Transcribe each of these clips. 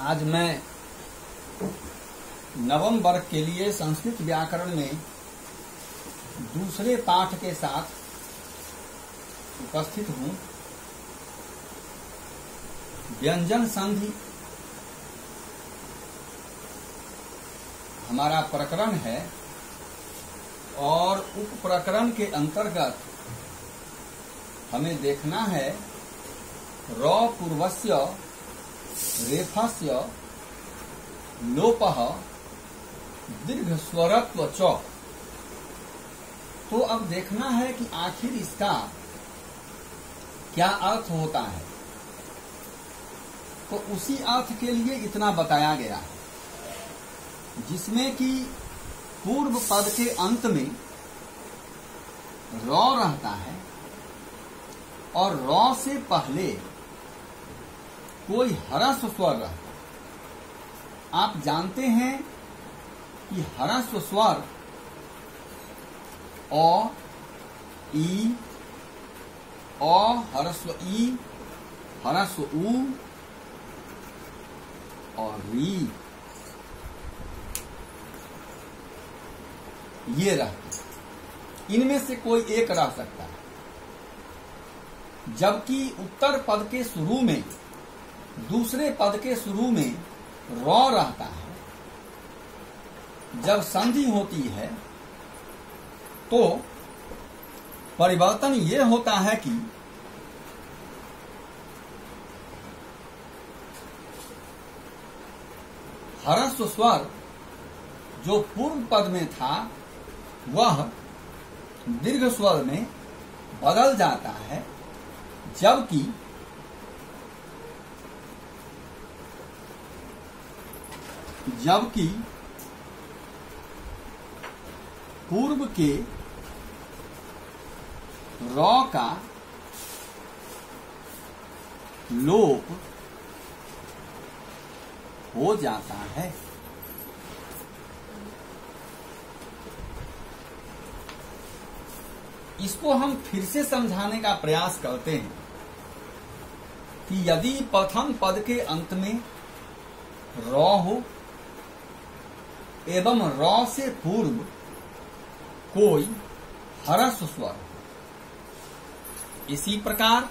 आज मैं नवम वर्ग के लिए संस्कृत व्याकरण में दूसरे पाठ के साथ उपस्थित हूँ। व्यंजन संधि। हमारा प्रकरण है और उप प्रकरण के अंतर्गत हमें देखना है र पूर्वस्य रेफस्य लोप दीर्घ स्वरत्व च। तो अब देखना है कि आखिर इसका क्या अर्थ होता है। तो उसी अर्थ के लिए इतना बताया गया है। जिसमें कि पूर्व पद के अंत में रॉ रहता है और रॉ से पहले कोई हरस्व स्वर आप जानते हैं कि हरस्व स्वर अ, ई, अ हरस्व ई हरस्व उ, और री। ये रहते इनमें से कोई एक रह सकता है। जबकि उत्तर पद के शुरू में दूसरे पद के शुरू में रॉ रहता है। जब संधि होती है तो परिवर्तन ये होता है कि हरस्व स्वर जो पूर्व पद में था, वह दीर्घ स्वर में बदल जाता है, जबकि जबकि पूर्व के रॉ का लोप हो जाता है। इसको हम फिर से समझाने का प्रयास करते हैं कि यदि प्रथम पद के अंत में रॉ हो एवं रॉ से पूर्व कोई हरस स्वर इसी प्रकार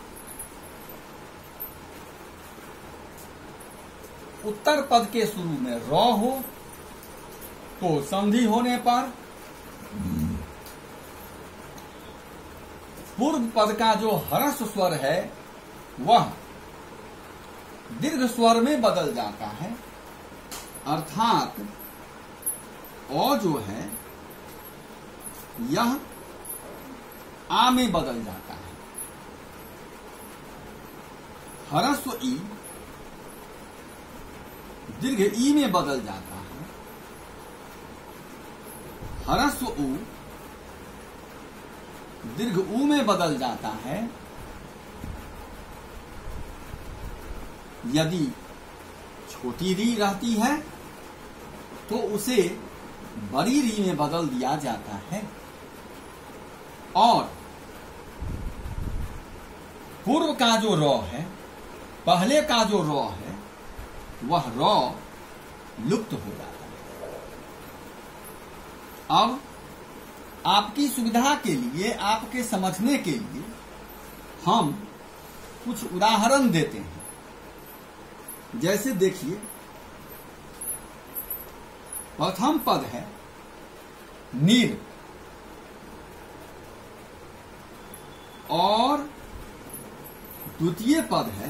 उत्तर पद के शुरू में रॉ हो तो संधि होने पर पूर्व पद का जो हरस स्वर है, वह दीर्घ स्वर में बदल जाता है। अर्थात अ जो है, यह आ में बदल जाता है। हरस्व ई दीर्घ ई में बदल जाता है। हरस्व ऊ दीर्घ ऊ में बदल जाता है। यदि छोटी री रहती है तो उसे बड़ी री में बदल दिया जाता है। और पूर्व का जो रॉ है, पहले का जो रॉ है, वह रॉ लुप्त हो जाता है। अब आपकी सुविधा के लिए, आपके समझने के लिए हम कुछ उदाहरण देते हैं। जैसे देखिए प्रथम पद है। नीर और द्वितीय पद है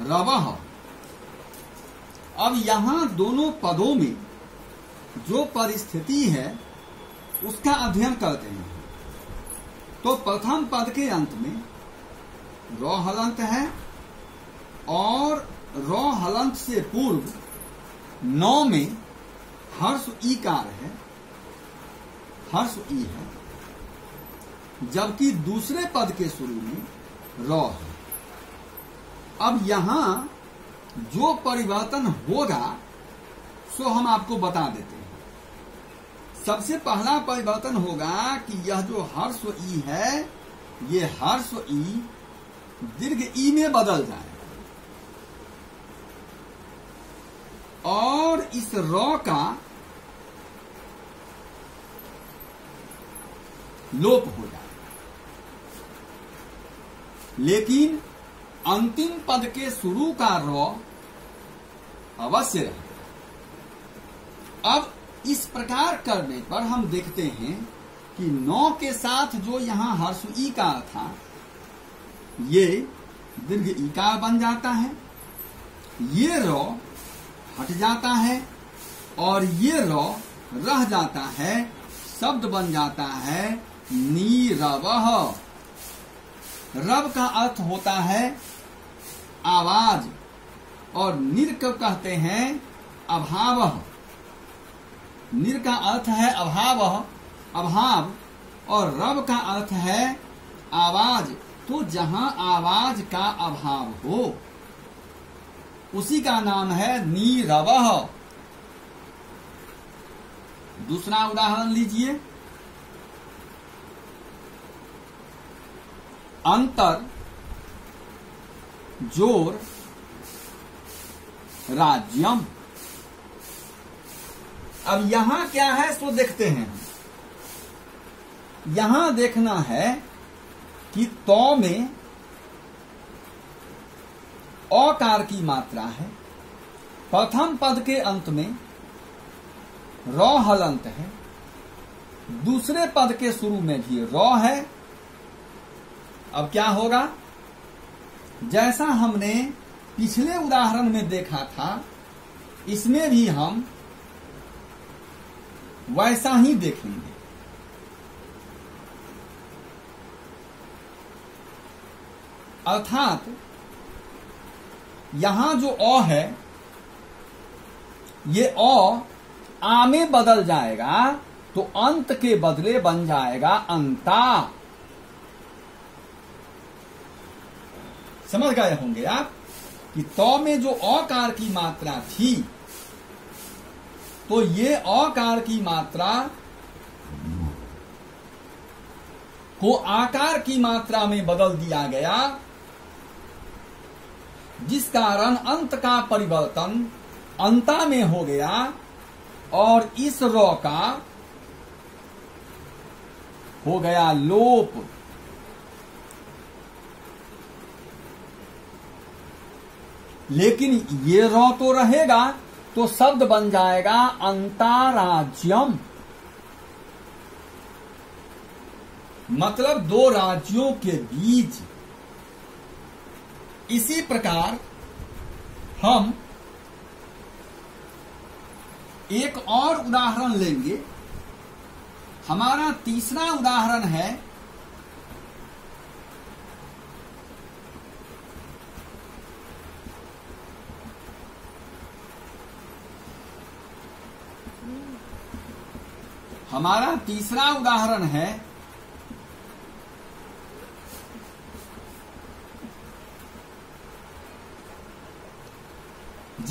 रवह। अब यहाँ दोनों पदों में जो परिस्थिति है, उसका अध्ययन करते हैं। तो प्रथम पद के अंत में रॉ हलंत है और रॉ हलंत से पूर्व नौ में हर्ष ई कार है हर्ष ई है, जबकि दूसरे पद के शुरू में रॉ है। अब यहाँ जो परिवर्तन होगा, सो हम आपको बता देते हैं। सबसे पहला परिवर्तन होगा कि यह जो हर्ष ई है, ये हर्ष ई दीर्घ ई में बदल जाए। इस रॉ का लोप हो जाए। लेकिन अंतिम पद के शुरू का रॉ अवश्य रहे। अब इस प्रकार करने पर हम देखते हैं कि नौ के साथ जो यहाँ हर्ष ई का था, ये दीर्घ इकार बन जाता है। ये रॉ हट जाता है और ये रॉ रह जाता है, शब्द बन जाता है नीरव। रब का अर्थ होता है आवाज़ और निर को कहते हैं अभाव। निर का अर्थ है अभाव अभाव और रब का अर्थ है आवाज़। तो जहाँ आवाज़ का अभाव हो उसी का नाम है नीरव। दूसरा उदाहरण लीजिए। अंतर, ज़ोर, राज्यम। अब यहाँ क्या है, सो देखते हैं। यहाँ देखना है कि तो में अकार की मात्रा है। प्रथम पद के अंत में रॉ हलंत है। दूसरे पद के शुरू में भी रॉ है। अब क्या होगा? जैसा हमने पिछले उदाहरण में देखा था, इसमें भी हम वैसा ही देखेंगे। अर्थात यहाँ जो अ है, ये अ आ में बदल जाएगा तो अंत के बदले बन जाएगा अंता। समझ गए होंगे आप कि तो में जो अकार की मात्रा थी तो ये अकार की मात्रा को आकार की मात्रा में बदल दिया गया जिस कारण अंत का परिवर्तन अंता में हो गया और इस रॉ का हो गया लोप। लेकिन ये रॉ तो रहेगा तो शब्द बन जाएगा अंताराज्यम। मतलब दो राज्यों के बीच इसी प्रकार हम एक और उदाहरण लेंगे। हमारा तीसरा उदाहरण है हमारा तीसरा उदाहरण है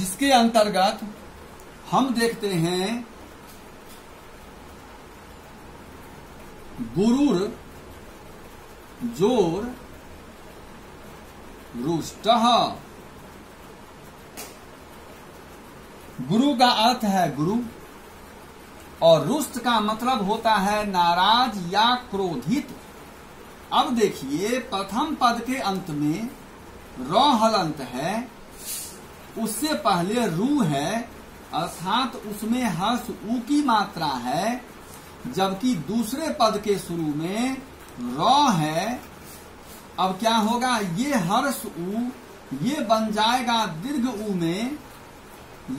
जिसके अंतर्गत हम देखते हैं गुरुर, ज़ोर, रुष्ट। गुरु का अर्थ है गुरु, और रुष्ट का मतलब होता है नाराज़ या क्रोधित। अब देखिए, प्रथम पद के अंत में रॉ हलंत है। उससे पहले रू है, अर्थात उसमें हर्ष ऊ की मात्रा है, जबकि दूसरे पद के शुरू में रॉ है। अब क्या होगा? ये हर्ष ऊ, ये बन जाएगा दीर्घ ऊ में।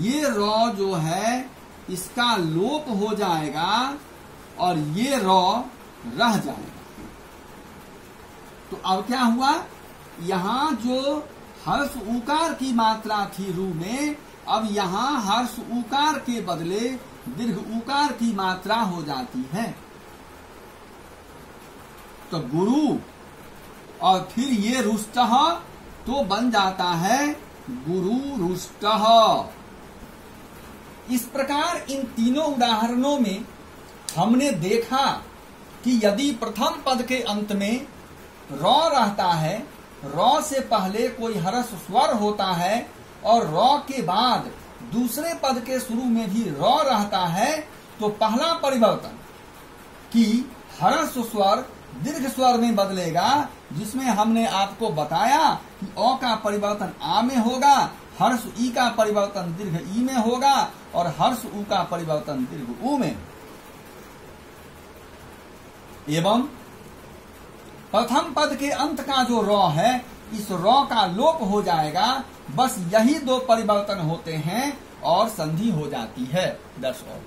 ये रॉ जो है, इसका लोप हो जाएगा और ये रॉ रह जाएगा। तो अब क्या हुआ? यहाँ जो हर्ष उकार की मात्रा थी रू में, अब यहाँ हर्ष उकार के बदले दीर्घ उकार की मात्रा हो जाती है। तो गुरु, और फिर ये रुष्ट तो बन जाता है गुरु रुष्ट। इस प्रकार इन तीनों उदाहरणों में हमने देखा कि यदि प्रथम पद के अंत में रॉ रहता है रॉ से पहले कोई हरस स्वर होता है और रॉ के बाद दूसरे पद के शुरू में भी रॉ रहता है तो पहला परिवर्तन कि हर्ष स्वर दीर्घ स्वर में बदलेगा, जिसमें हमने आपको बताया कि अ का परिवर्तन आ में होगा हर्ष ई का परिवर्तन दीर्घ ई में होगा, और हर्ष ऊ का परिवर्तन दीर्घ ऊ में। एवं प्रथम पद के अंत का जो र है, इस र का लोप हो जाएगा। बस यही दो परिवर्तन होते हैं और संधि हो जाती है। दस और